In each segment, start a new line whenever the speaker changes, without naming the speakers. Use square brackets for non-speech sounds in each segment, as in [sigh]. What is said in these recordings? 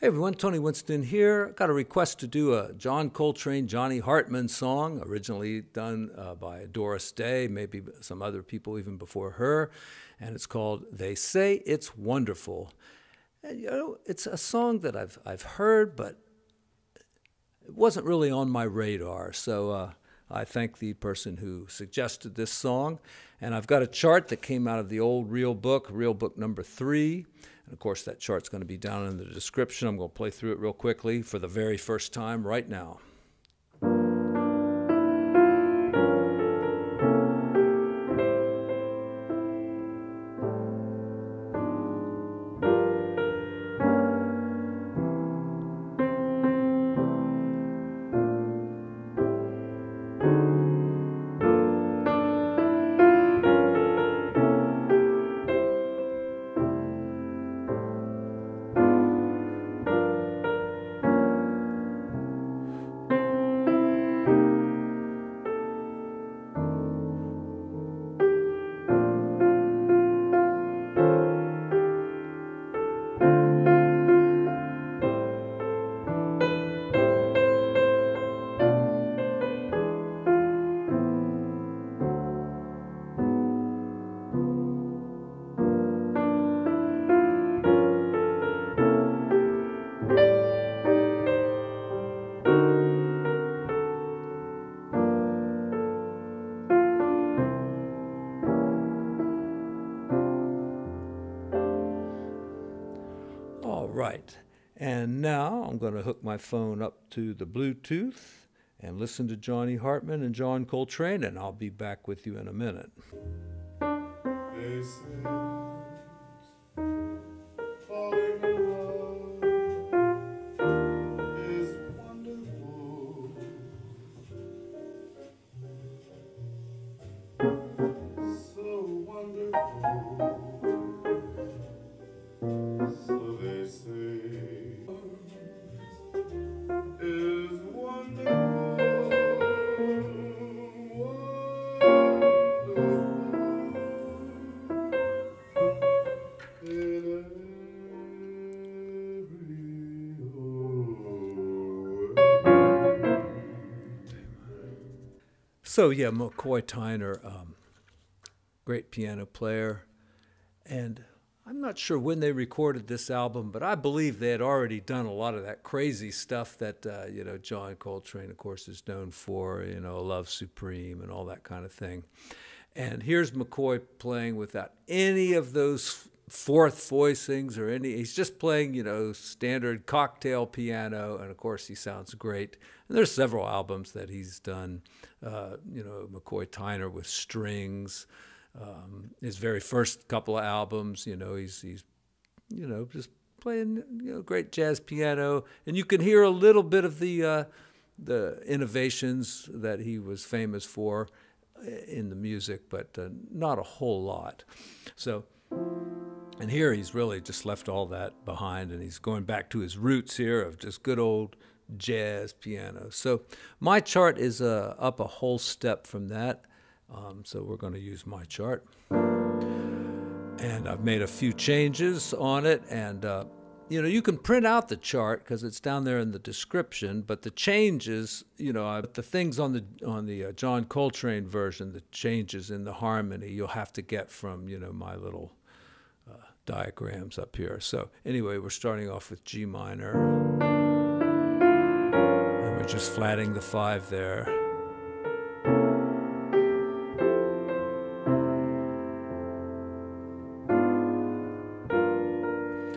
Hey everyone, Tony Winston here. Got a request to do a John Coltrane, Johnny Hartman song, originally done uh, by Doris Day, maybe some other people even before her, and it's called "They Say It's Wonderful." And, you know, it's a song that I've I've heard, but it wasn't really on my radar. So uh, I thank the person who suggested this song, and I've got a chart that came out of the old Real Book, Real Book number three. And of course, that chart's going to be down in the description. I'm going to play through it real quickly for the very first time right now. And now I'm going to hook my phone up to the Bluetooth and listen to Johnny Hartman and John Coltrane, and I'll be back with you in a minute.
So,
yeah, McCoy Tyner, um, great piano player. And I'm not sure when they recorded this album, but I believe they had already done a lot of that crazy stuff that, uh, you know, John Coltrane, of course, is known for, you know, Love Supreme and all that kind of thing. And here's McCoy playing without any of those fourth voicings or any, he's just playing, you know, standard cocktail piano. And of course, he sounds great. And there's several albums that he's done, uh, you know, McCoy Tyner with strings. Um, his very first couple of albums, you know, he's, he's, you know, just playing, you know, great jazz piano. And you can hear a little bit of the, uh, the innovations that he was famous for in the music, but uh, not a whole lot. So, and here he's really just left all that behind and he's going back to his roots here of just good old jazz piano. So, my chart is uh, up a whole step from that. Um, so, we're going to use my chart. And I've made a few changes on it and uh, you know, you can print out the chart because it's down there in the description. But the changes, you know, uh, the things on the on the uh, John Coltrane version, the changes in the harmony, you'll have to get from you know my little diagrams up here. So anyway, we're starting off with G minor, and we're just flatting the five there.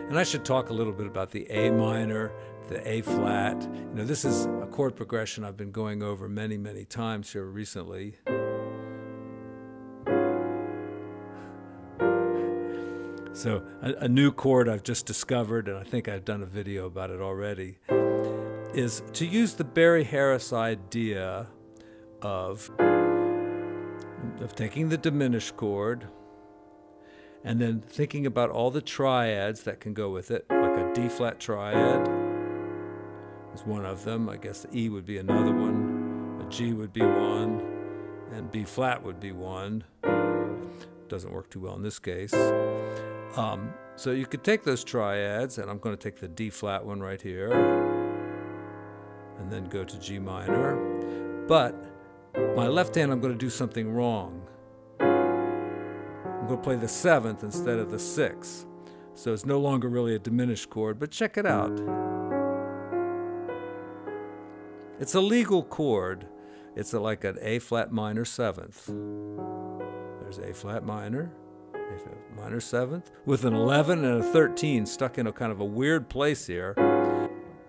And I should talk a little bit about the A minor, the A flat. You know, this is a chord progression I've been going over many, many times here recently. So, a, a, new chord I've just discovered, and I think I've done a video about it already, is to use the Barry Harris idea of, of taking the diminished chord and then thinking about all the triads that can go with it, like a D flat triad is one of them. I guess E would be another one, a G would be one, and B flat would be one. Doesn't work too well in this case. Um, So you could take those triads, and I'm going to take the D flat one right here, and then go to G minor. But my left hand, I'm going to do something wrong. I'm going to play the seventh instead of the sixth. So it's no longer really a diminished chord, but check it out. It's a legal chord. It's a, like an A flat minor seventh. There's A flat minor, minor seventh, with an 11 and a 13 stuck in a kind of a weird place here.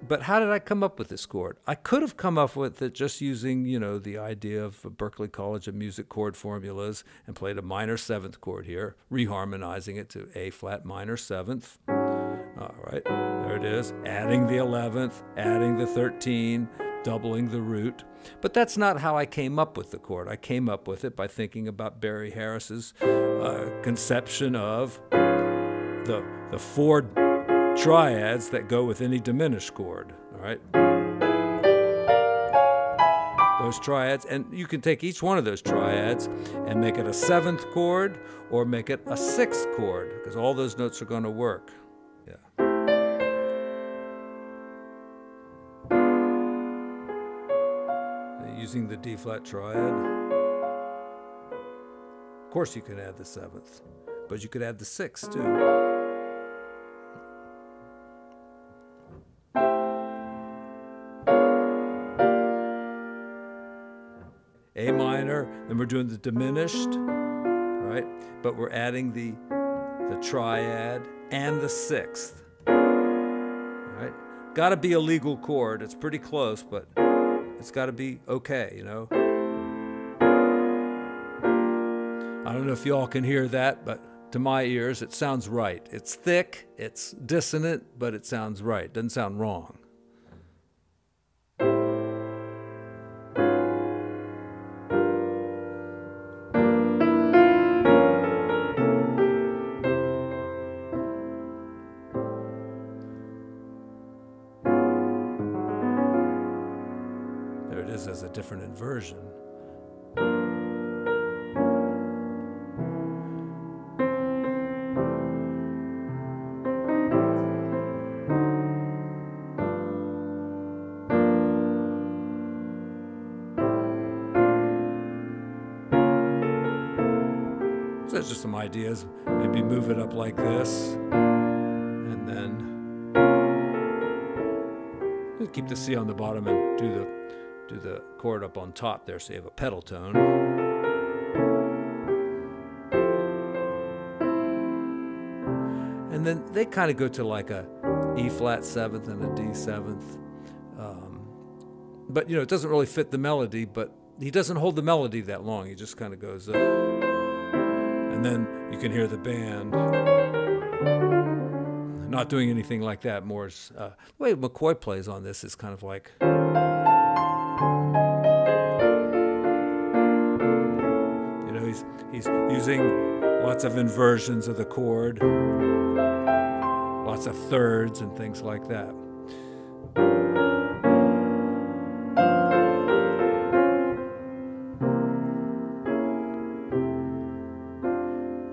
But how did I come up with this chord? I could have come up with it just using, you know, the idea of Berklee College of Music chord formulas and played a minor seventh chord here, reharmonizing it to A flat minor seventh. All right, there it is. Adding the 11th, adding the 13, doubling the root. But that's not how I came up with the chord. I came up with it by thinking about Barry Harris's uh, conception of the, the four triads that go with any diminished chord. All right. Those triads, and you can take each one of those triads and make it a seventh chord or make it a sixth chord because all those notes are going to work. Using the D flat triad. Of course, you can add the seventh, but you could add the sixth too. A minor, then we're doing the diminished, right? But we're adding the the triad and the sixth. Right? Got to be a legal chord. It's pretty close, but it's got to be okay, you know. I don't know if y'all can hear that, but to my ears, it sounds right. It's thick, it's dissonant, but it sounds right. Doesn't sound wrong. There it is as a different inversion. So there's just some ideas. Maybe move it up like this. And then keep the C on the bottom and do the do the chord up on top there so you have a pedal tone. And then they kind of go to like a E flat seventh and a D seventh. Um, but you know, it doesn't really fit the melody, but he doesn't hold the melody that long. He just kind of goes up. And then you can hear the band not doing anything like that. More uh, the way McCoy plays on this is kind of like. He's using lots of inversions of the chord, lots of thirds and things like that.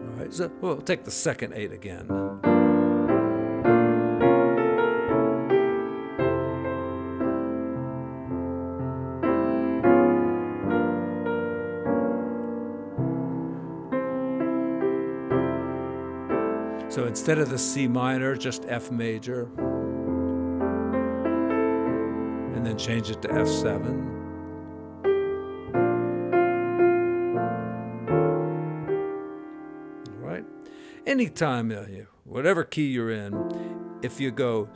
All right, so we'll take the second eight again. So instead of the C minor, just F major. And then change it to F7. All right. Anytime, you, whatever key you're in, if you go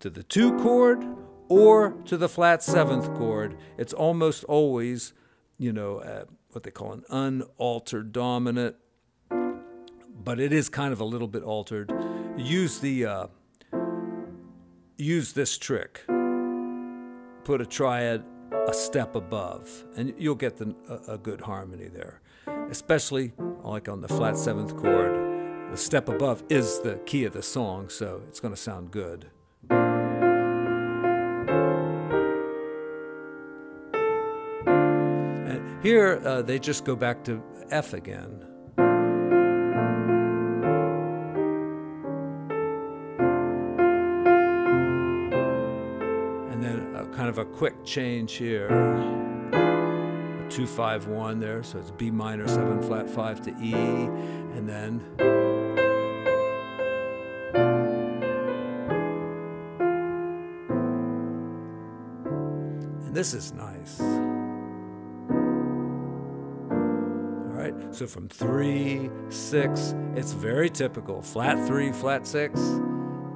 to the two chord or to the flat seventh chord, it's almost always, you know, uh, what they call an unaltered dominant but it is kind of a little bit altered. Use the uh, use this trick. Put a triad a step above, and you'll get the, a, a good harmony there. Especially like on the flat seventh chord, the step above is the key of the song, so it's going to sound good. And here uh, they just go back to F again. kind of a quick change here. A two five one there, so it's B minor 7 flat 5 to E, and then. And this is nice. All right, so from 3, 6, it's very typical flat 3, flat 6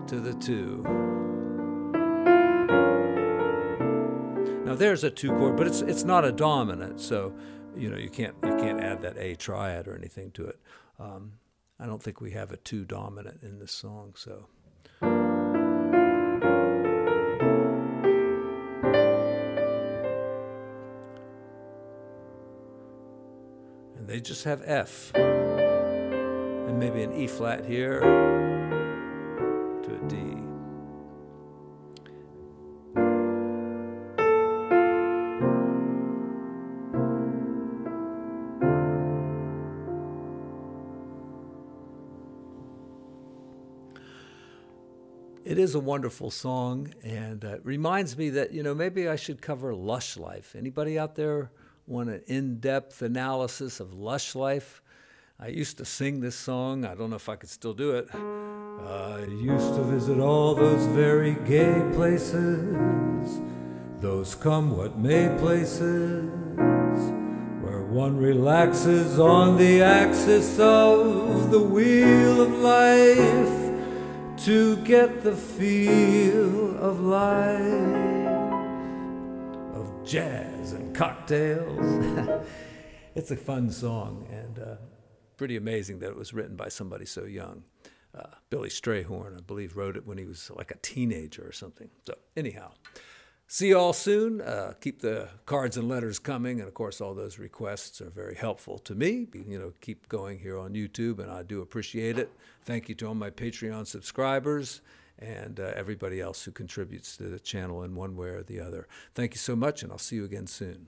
to the 2. know, there's a two chord, but it's it's not a dominant, so you know you can't you can't add that A triad or anything to it. Um, I don't think we have a two dominant in this song, so. And they just have F. And maybe an E flat here. It is a wonderful song, and uh, reminds me that you know maybe I should cover Lush Life. Anybody out there want an in-depth analysis of Lush Life? I used to sing this song. I don't know if I could still do it. I used to visit all those very gay places, those come what may places, where one relaxes on the axis of the wheel of life to get the feel of life, of jazz and cocktails. [laughs] it's a fun song and uh, pretty amazing that it was written by somebody so young. Uh, Billy Strayhorn, I believe, wrote it when he was like a teenager or something. So, anyhow, see you all soon. Uh, keep the cards and letters coming, and of course, all those requests are very helpful to me. You know, keep going here on YouTube, and I do appreciate it. Thank you to all my Patreon subscribers and uh, everybody else who contributes to the channel in one way or the other. Thank you so much, and I'll see you again soon.